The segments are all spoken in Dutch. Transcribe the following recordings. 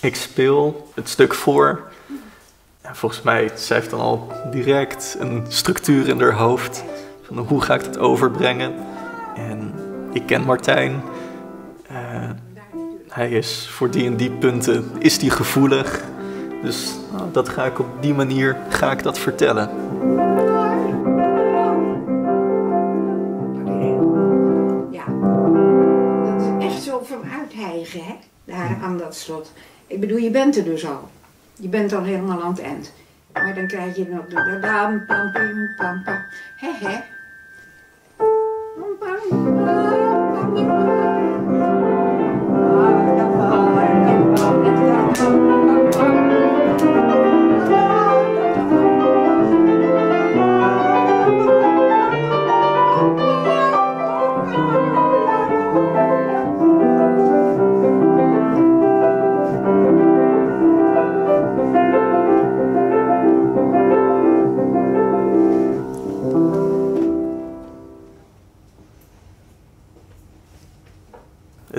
Ik speel het stuk voor. Ja, volgens mij, zij heeft dan al direct een structuur in haar hoofd. Van hoe ga ik het overbrengen? En ik ken Martijn. Eh, hij is voor die en die punten is die gevoelig. Dus nou, dat ga ik op die manier ga ik dat vertellen. Aan dat slot. Ik bedoel, je bent er dus al. Je bent al helemaal aan het eind. Maar dan krijg je nog de pam pam pam. Hè hè.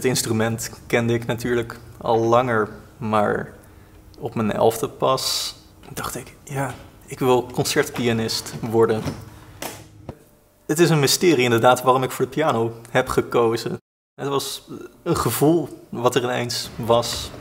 Instrument kende ik natuurlijk al langer, maar op mijn elfde pas dacht ik, ja, ik wil concertpianist worden. Het is een mysterie inderdaad waarom ik voor de piano heb gekozen. Het was een gevoel wat er ineens was.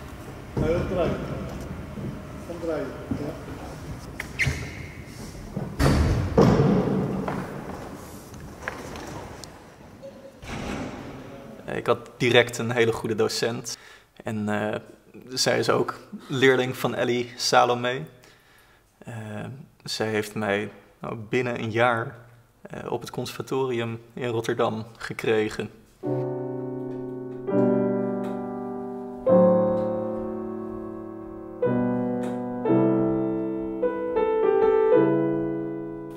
Ik had direct een hele goede docent. En eh, zij is ook leerling van Ellie Salome. Eh, zij heeft mij nou, binnen een jaar eh, op het conservatorium in Rotterdam gekregen.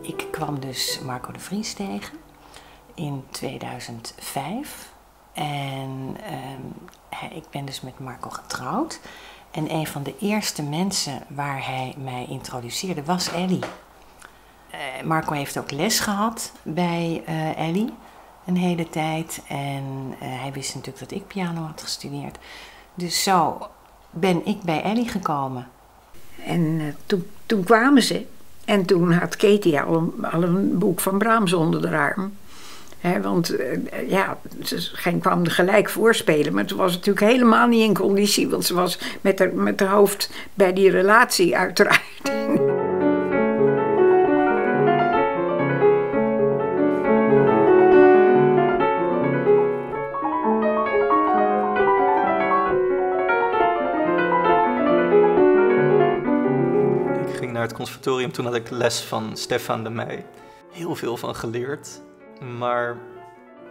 Ik kwam dus Marco de Vries tegen in 2005. En ehm, ik ben dus met Marco getrouwd. En een van de eerste mensen waar hij mij introduceerde was Ellie. Eh, Marco heeft ook les gehad bij eh, Ellie een hele tijd. En eh, hij wist natuurlijk dat ik piano had gestudeerd. Dus zo ben ik bij Ellie gekomen. En toen, toen kwamen ze. En toen had Katie al een, al een boek van Brahms onder de arm. Want eh, ja, ze kwam gelijk voorspelen. Maar toen was ze natuurlijk helemaal niet in conditie. Want ze was met haar, met haar hoofd bij die relatie uiteraard. Ik ging naar het conservatorium, toen had ik les van Stefan de Meij. Heel veel van geleerd, maar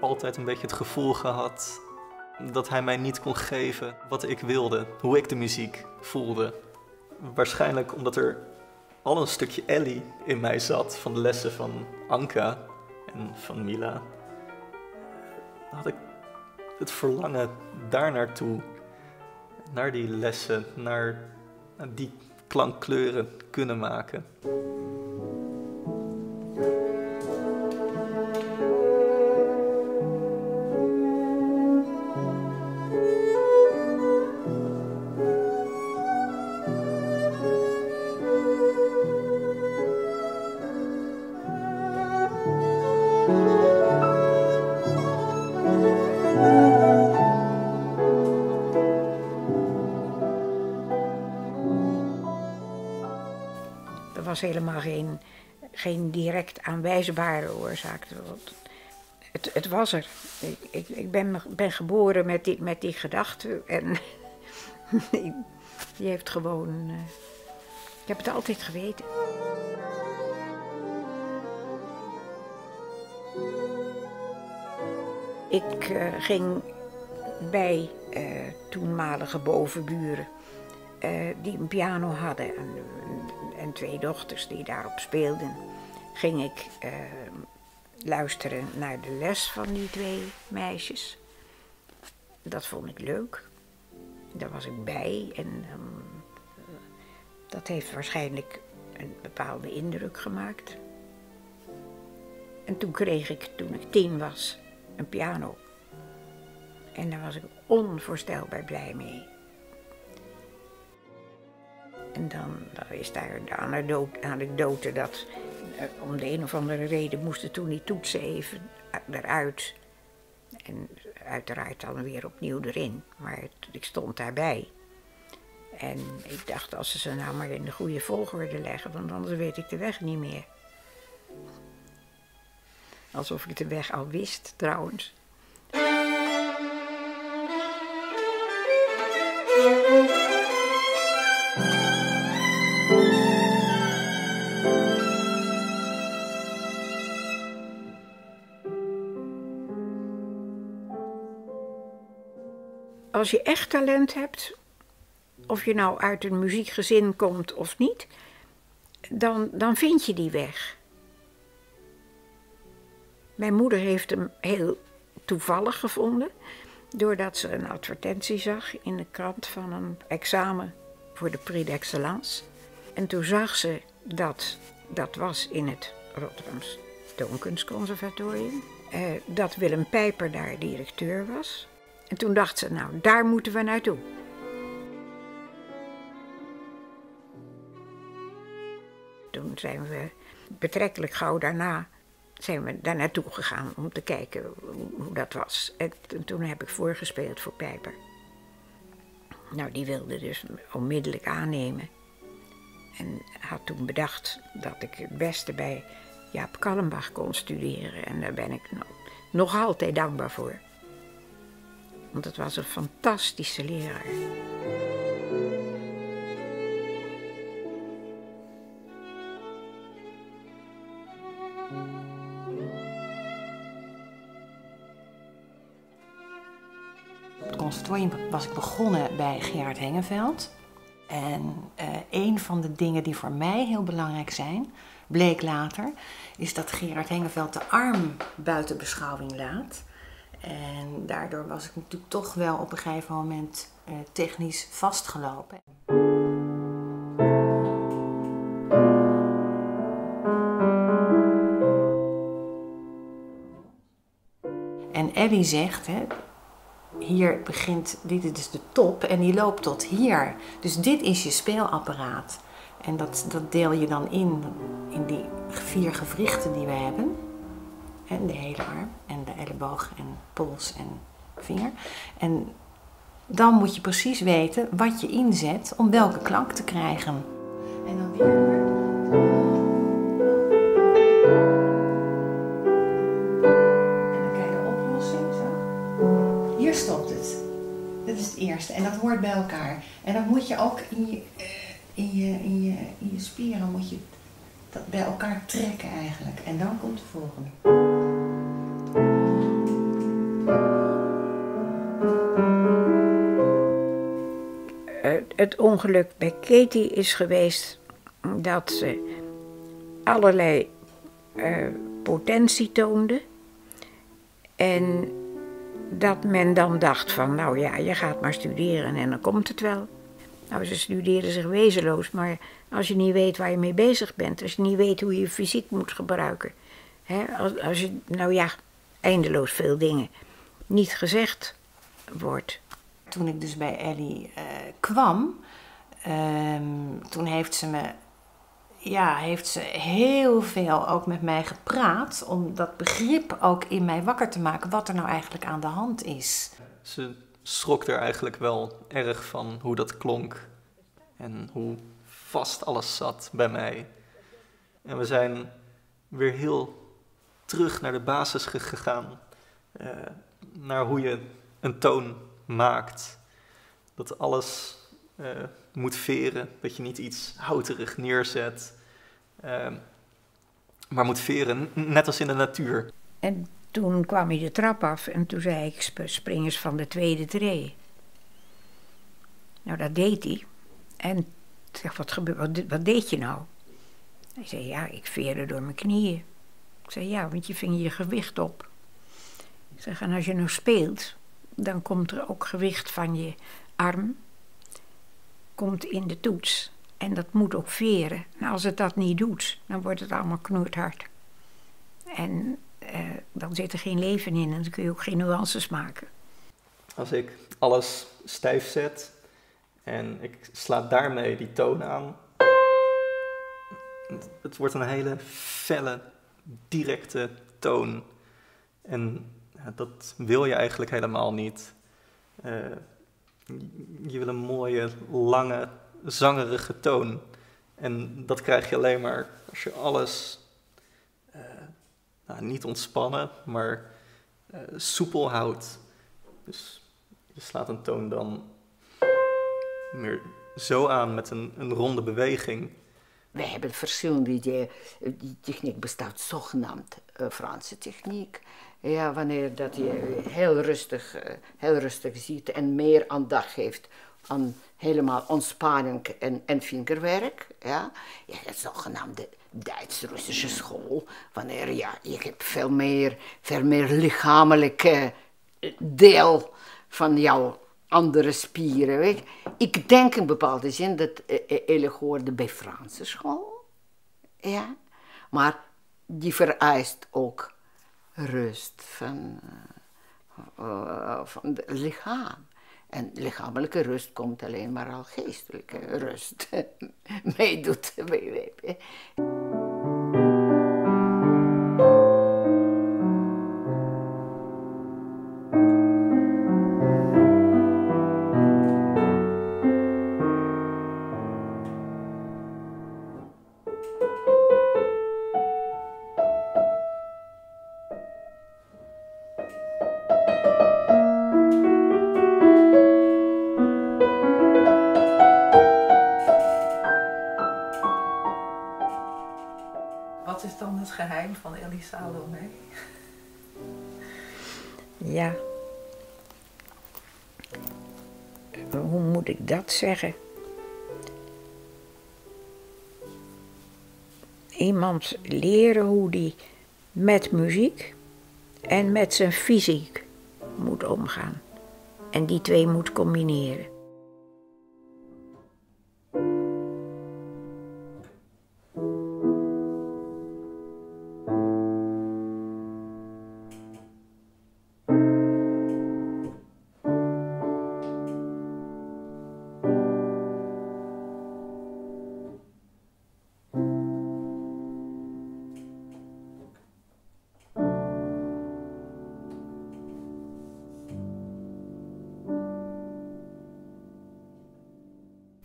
altijd een beetje het gevoel gehad dat hij mij niet kon geven wat ik wilde, hoe ik de muziek voelde. Waarschijnlijk omdat er al een stukje Ellie in mij zat van de lessen van Anka en van Mila. Had ik het verlangen daar naartoe, naar die lessen, naar die klankkleuren kunnen maken. Helemaal geen, geen direct aanwijsbare oorzaak. Het, het was er. Ik, ik, ik ben, ben geboren met die, met die gedachte. En die, heeft gewoon. eh, ik heb het altijd geweten. Ik eh, ging bij eh, toenmalige bovenburen die een piano hadden en, en twee dochters die daarop speelden, ging ik eh, luisteren naar de les van die twee meisjes. Dat vond ik leuk. Daar was ik bij en ehm, dat heeft waarschijnlijk een bepaalde indruk gemaakt. En toen kreeg ik, toen ik tien was, een piano. En daar was ik onvoorstelbaar blij mee. En dan, is daar de anekdote dat eh, om de een of andere reden moesten toen die toetsen even eruit. En uiteraard dan weer opnieuw erin. Maar ik stond daarbij. En ik dacht, als ze ze nou maar in de goede volgorde leggen, want anders weet ik de weg niet meer. Alsof ik de weg al wist, trouwens. Als je echt talent hebt, of je nou uit een muziekgezin komt of niet, dan, dan vind je die weg. Mijn moeder heeft hem heel toevallig gevonden, doordat ze een advertentie zag in de krant van een examen voor de Prix d'Excellence. En toen zag ze dat dat was in het Rotterdamse Toonkunstconservatorium, eh, dat Willem Pijper daar directeur was. En toen dacht ze, nou, daar moeten we naartoe. Toen zijn we betrekkelijk gauw daarna zijn we daar gegaan om te kijken hoe, dat was. En toen heb ik voorgespeeld voor Pijper. Nou, die wilde dus onmiddellijk aannemen. En had toen bedacht dat ik het beste bij Jaap Kallenbach kon studeren. En daar ben ik nog altijd dankbaar voor. Want het was een fantastische leraar. Op het conservatorium was ik begonnen bij Gerard Hengeveld. En uh, een van de dingen die voor mij heel belangrijk zijn, bleek later, is dat Gerard Hengeveld de arm buiten beschouwing laat. En daardoor was ik natuurlijk toch wel op een gegeven moment uh, technisch vastgelopen. En Ellie zegt, hè, hier begint, dit is de top en die loopt tot hier. Dus dit is je speelapparaat. En dat, dat deel je dan in, in die vier gewrichten die we hebben. En de hele arm en de elleboog en pols en vinger. En dan moet je precies weten wat je inzet om welke klank te krijgen. En dan weer. En dan je de. Hier stopt het. Dat is het eerste. En dat hoort bij elkaar. En dan moet je ook in je, in je, in je, in je spieren moet je dat bij elkaar trekken eigenlijk. En dan komt de volgende. Het ongeluk bij Katie is geweest dat ze allerlei uh, potentie toonde. En dat men dan dacht van, nou ja, je gaat maar studeren en dan komt het wel. Nou, ze studeerden zich wezenloos, maar als je niet weet waar je mee bezig bent, als je niet weet hoe je je fysiek moet gebruiken, hè, als, als je, nou ja, eindeloos veel dingen niet gezegd wordt. Toen ik dus bij Ellie uh, kwam, um, toen heeft ze me ja, heeft ze heel veel ook met mij gepraat om dat begrip ook in mij wakker te maken wat er nou eigenlijk aan de hand is. Ze schrok er eigenlijk wel erg van hoe dat klonk en hoe vast alles zat bij mij. En we zijn weer heel terug naar de basis gegaan, uh, naar hoe je een toon maakt. Dat alles uh, moet veren, dat je niet iets houterig neerzet, uh, maar moet veren, net als in de natuur. En toen kwam hij de trap af en toen zei ik, spring eens van de tweede tree. Nou, dat deed hij. En ik zeg, wat, gebeurde, wat, deed je nou? Hij zei, ja, ik veerde door mijn knieën. Ik zei, ja, want je ving je gewicht op. Ik zeg, en als je nou speelt, dan komt er ook gewicht van je arm, komt in de toets. En dat moet ook veren. Nou, als het dat niet doet, dan wordt het allemaal knoerthard. En eh, dan zit er geen leven in en dan kun je ook geen nuances maken. Als ik alles stijf zet en ik sla daarmee die toon aan, het, wordt een hele felle, directe toon. En dat wil je eigenlijk helemaal niet. Uh, je wil een mooie, lange, zangerige toon. En dat krijg je alleen maar als je alles uh, nou, niet ontspannen, maar uh, soepel houdt. Dus je slaat een toon dan meer zo aan met een, een ronde beweging. We hebben verschillende ideeën. Die techniek bestaat zogenaamd Franse techniek. Ja, wanneer dat je heel rustig, uh, heel rustig ziet en meer aandacht geeft aan helemaal ontspanning en, en vingerwerk. Ja. Hebt het zogenaamde Duits-Russische school. Wanneer ja, je hebt veel meer, veel meer lichamelijke deel van jouw andere spieren. Weet Ik denk in bepaalde zin dat Ele hoorde bij Franse school. Ja. Maar die vereist ook rust van, uh, van het lichaam. En lichamelijke rust komt alleen maar al geestelijke rust meedoet. Ja. Hoe moet ik dat zeggen? Iemand leren hoe die met muziek en met zijn fysiek moet omgaan. En die twee moet combineren.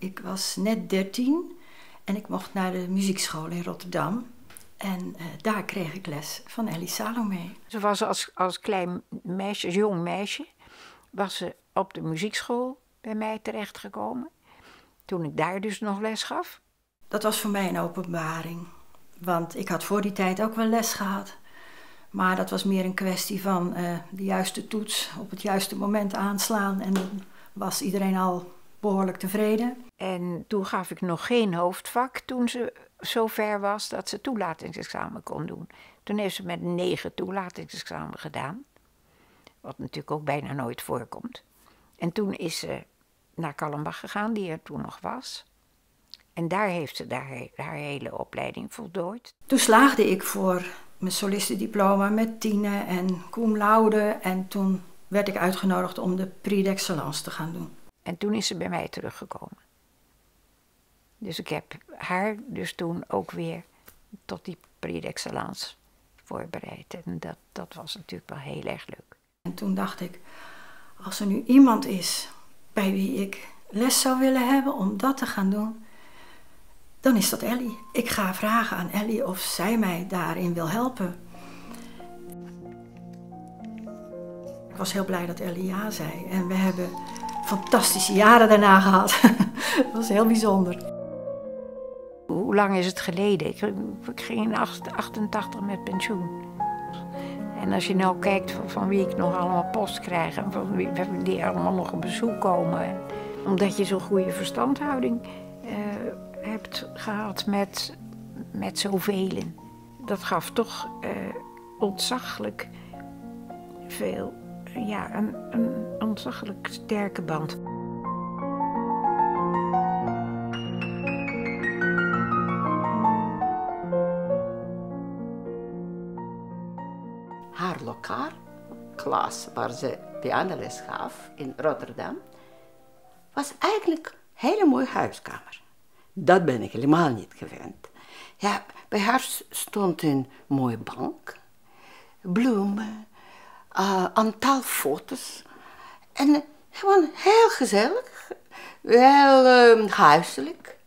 Ik was net 13 en ik mocht naar de muziekschool in Rotterdam. En uh, daar kreeg ik les van Ellie Salome. Ze was als, als klein meisje, jong meisje, was ze op de muziekschool bij mij terechtgekomen. Toen ik daar dus nog les gaf. Dat was voor mij een openbaring. Want ik had voor die tijd ook wel les gehad. Maar dat was meer een kwestie van uh, de juiste toets op het juiste moment aanslaan. En dan was iedereen al behoorlijk tevreden. En toen gaf ik nog geen hoofdvak toen ze zo ver was dat ze toelatingsexamen kon doen. Toen heeft ze met negen toelatingsexamen gedaan. Wat natuurlijk ook bijna nooit voorkomt. En toen is ze naar Kallenbach gegaan, die er toen nog was. En daar heeft ze daar, haar hele opleiding voltooid. Toen slaagde ik voor mijn solistendiploma met tienen en cum laude. En toen werd ik uitgenodigd om de Prix d'Excellence te gaan doen. En toen is ze bij mij teruggekomen. Dus ik heb haar dus toen ook weer tot die Prix voorbereid. En dat, dat was natuurlijk wel heel erg leuk. En toen dacht ik, als er nu iemand is bij wie ik les zou willen hebben om dat te gaan doen, dan is dat Ellie. Ik ga vragen aan Ellie of zij mij daarin wil helpen. Ik was heel blij dat Ellie ja zei. En we hebben fantastische jaren daarna gehad. dat was heel bijzonder. Hoe lang is het geleden? Ik, ging in 88 met pensioen. En als je nou kijkt van, wie ik nog allemaal post krijg en van wie die allemaal nog op bezoek komen. omdat je zo'n goede verstandhouding uh, hebt gehad met, met zoveel. Dat gaf toch uh, ontzaglijk veel ja, een, een ontzaglijk sterke band. Haar lokaal, klas waar ze pianoles gaf in Rotterdam, was eigenlijk een hele mooie huiskamer. Dat ben ik helemaal niet gewend. Ja, bij haar stond een mooie bank, bloemen, uh, aantal foto's. En gewoon heel gezellig, wel uh, huiselijk.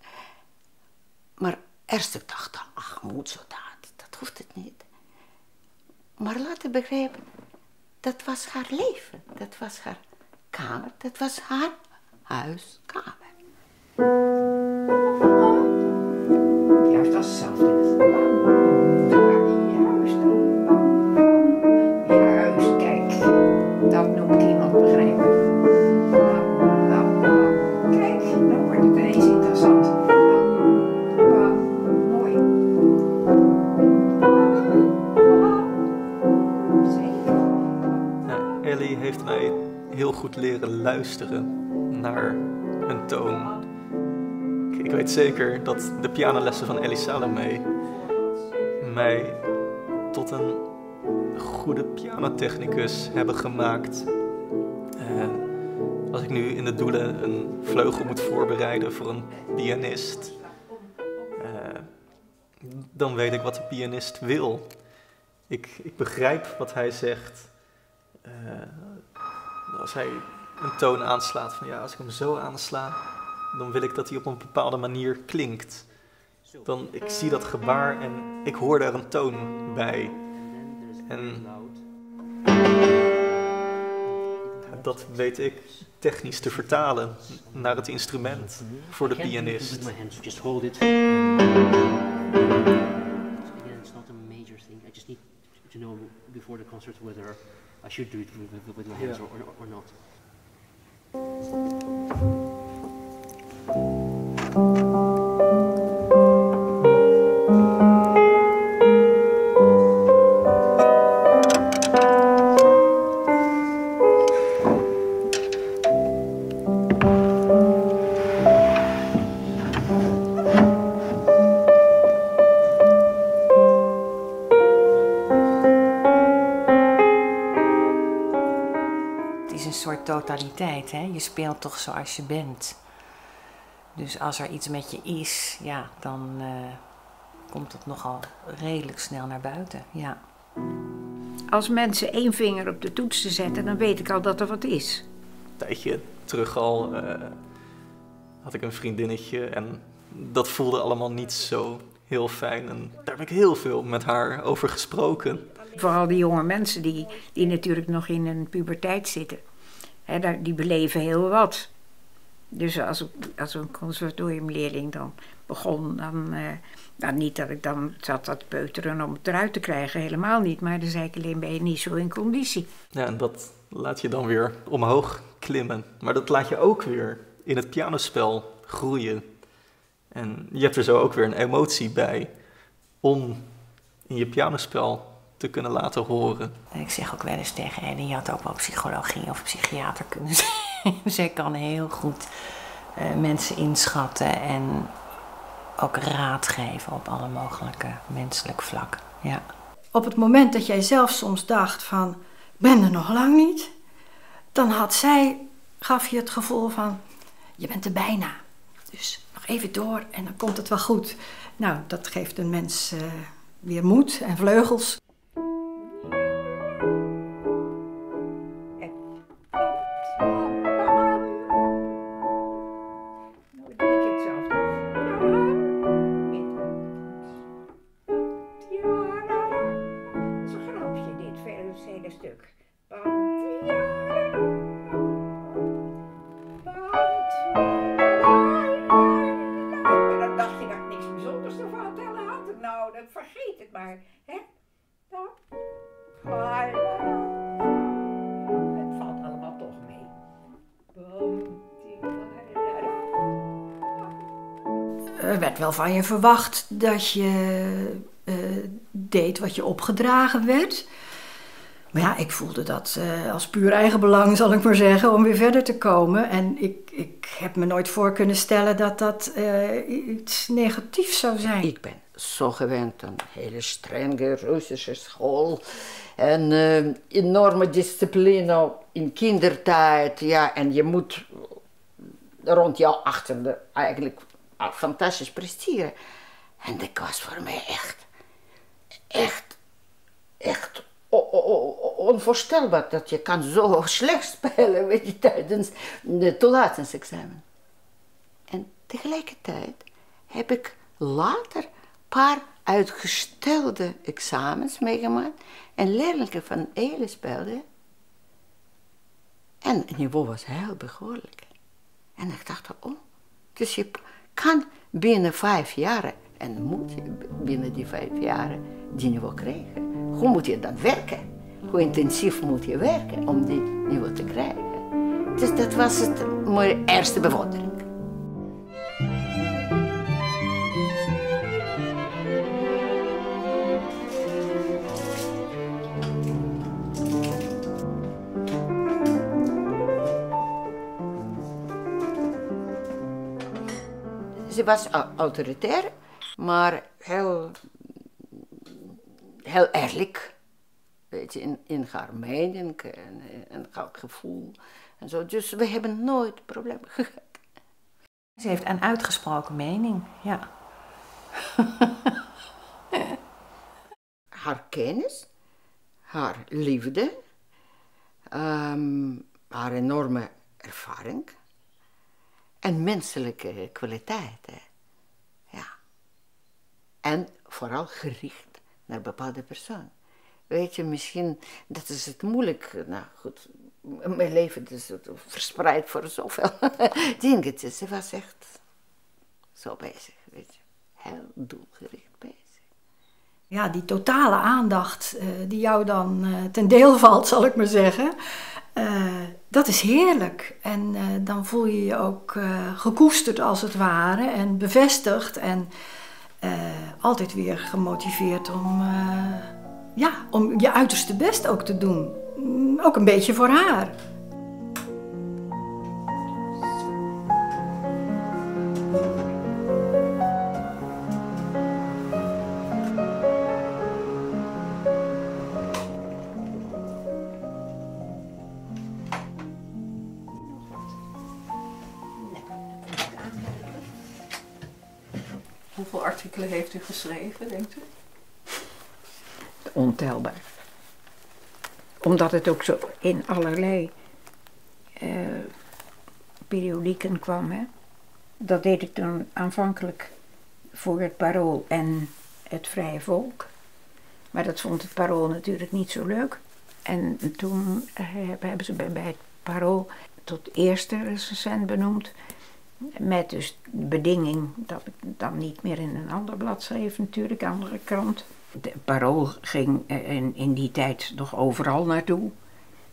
Maar eerst ik dacht, ach, moet zo dat, dat hoeft het niet. Maar later begrepen, dat was haar leven, dat was haar kamer, dat was haar huiskamer. Leren luisteren naar een toon. Ik, weet zeker dat de pianolessen van Ellie Salome mij tot een goede pianotechnicus hebben gemaakt. En als ik nu in de doelen een vleugel moet voorbereiden voor een pianist, eh, dan weet ik wat de pianist wil. Ik, ik begrijp wat hij zegt. Eh, als hij een toon aanslaat van ja, als ik hem zo aansla, dan wil ik dat hij op een bepaalde manier klinkt. Dan ik zie dat gebaar en ik hoor daar een toon bij. En dat weet ik technisch te vertalen naar het instrument voor de pianist. To know before the concert whether I should do it with, with, my hands or, or, or not. Totaliteit, hè? Je speelt toch zoals je bent. Dus als er iets met je is, ja, dan eh, komt het nogal redelijk snel naar buiten. Ja. Als mensen één vinger op de toetsen zetten, dan weet ik al dat er wat is. Een tijdje terug al eh, had ik een vriendinnetje en dat voelde allemaal niet zo heel fijn. En daar heb ik heel veel met haar over gesproken. Vooral die jonge mensen die, die natuurlijk nog in een puberteit zitten. Die beleven heel wat. Dus als, als een conservatoriumleerling dan begon, dan, eh, dan niet dat ik dan zat dat peuteren om het eruit te krijgen, helemaal niet. Maar dan zei ik alleen, ben je niet zo in conditie. Ja, en dat laat je dan weer omhoog klimmen. Maar dat laat je ook weer in het pianospel groeien. En je hebt er zo ook weer een emotie bij om in je pianospel te kunnen laten horen. En ik zeg ook wel eens tegen Ellie, je had ook wel psychologie of psychiater kunnen zijn. Zij kan heel goed eh, mensen inschatten en ook raad geven op alle mogelijke menselijke vlakken. Ja. Op het moment dat jij zelf soms dacht van, ik ben er nog lang niet, dan had zij, gaf je het gevoel van, je bent er bijna. Dus nog even door en dan komt het wel goed. Nou, dat geeft een mens eh, weer moed en vleugels. Stuk. En dan dacht je dat ik niks bijzonders te vertellen had. Nou, dan vergeet het maar. Hè? Dan. Het valt allemaal toch mee. Er werd wel van je verwacht dat je eh, deed wat je opgedragen werd. Maar ja, ik voelde dat eh, als puur eigenbelang, zal ik maar zeggen, om weer verder te komen. En ik, ik heb me nooit voor kunnen stellen dat dat eh, iets negatiefs zou zijn. Ik ben zo gewend aan een hele strenge Russische school. En eh, enorme discipline in kindertijd. Ja, en je moet rond jouw achterde eigenlijk fantastisch presteren. En dat was voor mij echt, echt, echt onvoorstelbaar dat je kan zo slecht spelen weet je, tijdens de toelatingsexamen. En tegelijkertijd heb ik later een paar uitgestelde examens meegemaakt en leerlingen van Elen speelden. En het niveau was heel behoorlijk. En ik dacht, oh, dus je kan binnen vijf jaar, en moet je binnen die vijf jaar die niveau krijgen. Hoe moet je dan werken? Hoe intensief moet je werken om die niveau te krijgen? Dus dat was het, mijn eerste bewondering. Ze was autoritair, maar heel, heel eerlijk. Weet je, in, in haar mening en, en haar gevoel en zo. Dus we hebben nooit problemen gehad. Ze heeft een uitgesproken mening, ja. haar kennis, haar liefde, ehm, haar enorme ervaring en menselijke kwaliteiten. Ja. En vooral gericht naar bepaalde persoon. Weet je, misschien, dat is het moeilijk. Nou goed, mijn leven is verspreid voor zoveel dingetjes. Ze was echt zo bezig, weet je. Heel doelgericht bezig. Ja, die totale aandacht uh, die jou dan uh, ten deel valt, zal ik maar zeggen. Uh, dat is heerlijk. En dan voel je je ook gekoesterd als het ware en bevestigd en altijd weer gemotiveerd om ja, om je uiterste best ook te doen. Mm, ook een beetje voor haar. Geschreven, denkt u? ontelbaar. Omdat het ook zo in allerlei uh, periodieken kwam. Hè? Dat deed ik toen aanvankelijk voor het Parool en het Vrije Volk. Maar dat vond het Parool natuurlijk niet zo leuk. En toen hebben ze bij het Parool tot eerste recensent benoemd. Met dus de bedinging dat ik dan niet meer in een ander blad schreef natuurlijk, andere krant de parool ging in, in die tijd nog overal naartoe.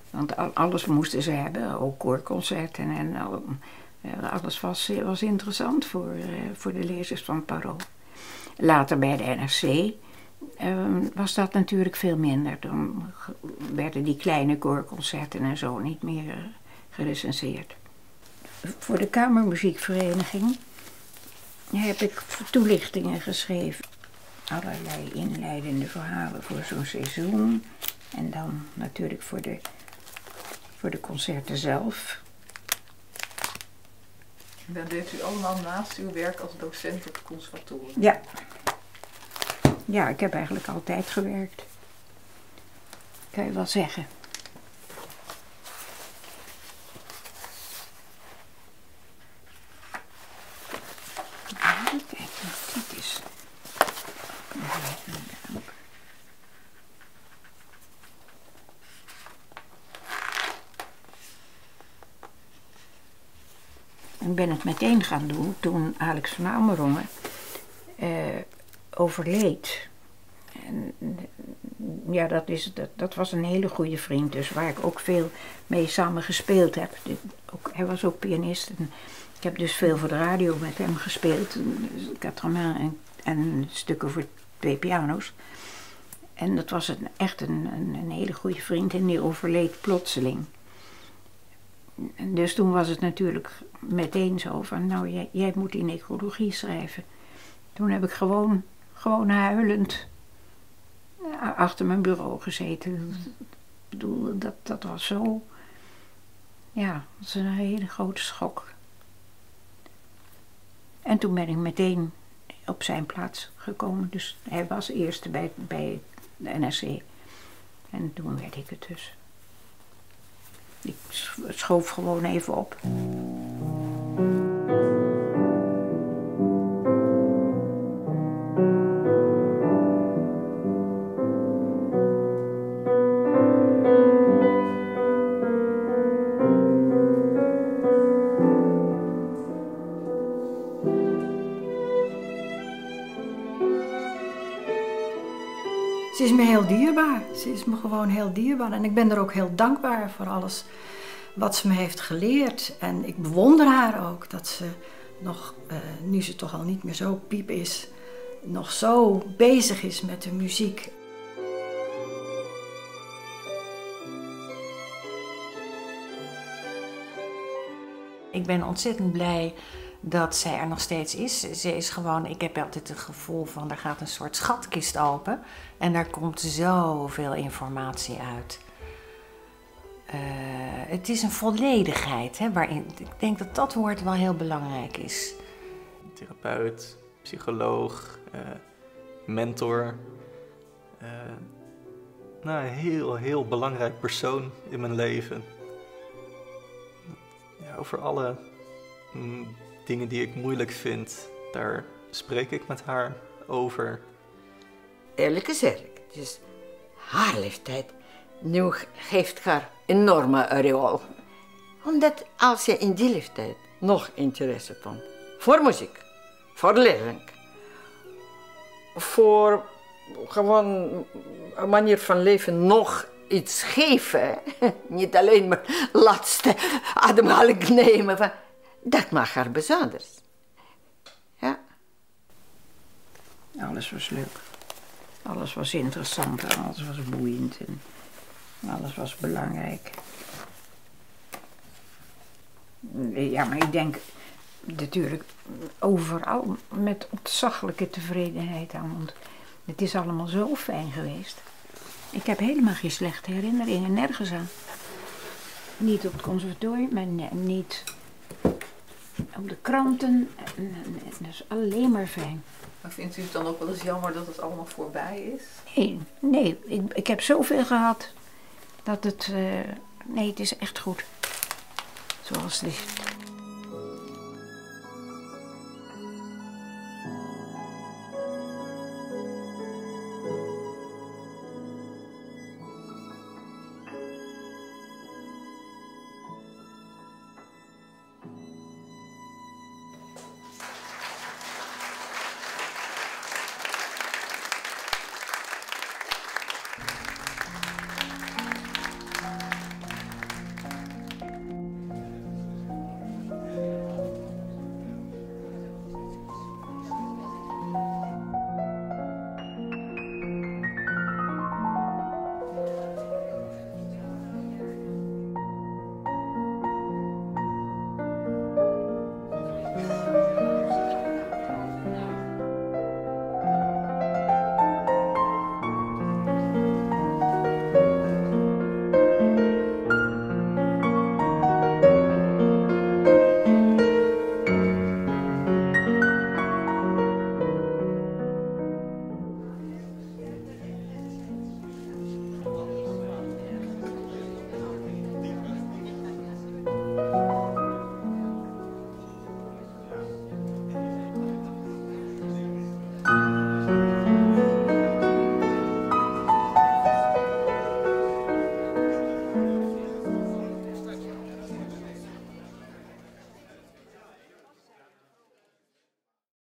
Want alles moesten ze hebben, ook koorconcerten en eh, alles was, interessant voor, eh, voor de lezers van Parool. Later bij de NRC ehm, was dat natuurlijk veel minder. Dan werden die kleine koorconcerten en zo niet meer gerecenseerd. Voor de Kamermuziekvereniging heb ik toelichtingen geschreven allerlei inleidende verhalen voor zo'n seizoen. En dan natuurlijk voor de, voor de concerten zelf. En dat deed u allemaal naast uw werk als docent op het conservatorium? Ja. Ja, ik heb eigenlijk altijd gewerkt. Kan je wel zeggen. Meteen gaan doen toen Alex van Amerongen uh, overleed. En, ja, dat, is, dat, dat was een hele goede vriend, dus waar ik ook veel mee samen gespeeld heb. Ook, hij was ook pianist en ik heb dus veel voor de radio met hem gespeeld. Dus en, en stukken voor twee piano's. En dat was echt een, een, een hele goede vriend en die overleed plotseling. Dus toen was het natuurlijk meteen zo van, nou jij, jij moet in ecologie schrijven. Toen heb ik gewoon gewoon huilend eh, achter mijn bureau gezeten. Ik bedoel, dat, dat was zo. Ja, dat was een hele grote schok. En toen ben ik meteen op zijn plaats gekomen. Dus hij was eerste bij, bij de NRC. En toen werd ik het dus. Ik schoof gewoon even op. Ze is me heel dierbaar. Ze is me gewoon heel dierbaar. En ik ben er ook heel dankbaar voor alles wat ze me heeft geleerd. En ik bewonder haar ook dat ze nog, uh, nu ze toch al niet meer zo piep is, nog zo bezig is met de muziek. Ik ben ontzettend blij dat zij er nog steeds is. Ze is gewoon, ik heb altijd het gevoel van er gaat een soort schatkist open en daar komt zoveel informatie uit. Uh, het is een volledigheid, hè, waarin ik denk dat dat woord wel heel belangrijk is. Therapeut, psycholoog, uh, mentor. Uh, nou, een heel, heel belangrijk persoon in mijn leven. Ja, over alle mm, dingen die ik moeilijk vind, daar spreek ik met haar over. Eerlijk gezegd, dus haar leeftijd nu geeft haar enorme aureool. Omdat als je in die leeftijd nog interesse toont voor muziek, voor lering, voor gewoon een manier van leven nog iets geven, niet alleen maar laatste ademhaling nemen, van, dat maakt haar bijzonders. Ja. Alles was leuk. Alles was interessant en alles was boeiend en alles was belangrijk. Ja, maar ik denk natuurlijk overal met ontzaglijke tevredenheid aan. Want het is allemaal zo fijn geweest. Ik heb helemaal geen slechte herinneringen, nergens aan. Niet op het conservatorium, maar niet op de kranten. Dat is alleen maar fijn. Maar vindt u het dan ook wel eens jammer dat het allemaal voorbij is? Nee, nee ik, ik heb zoveel gehad dat het. Uh, nee, het is echt goed. Zoals het is.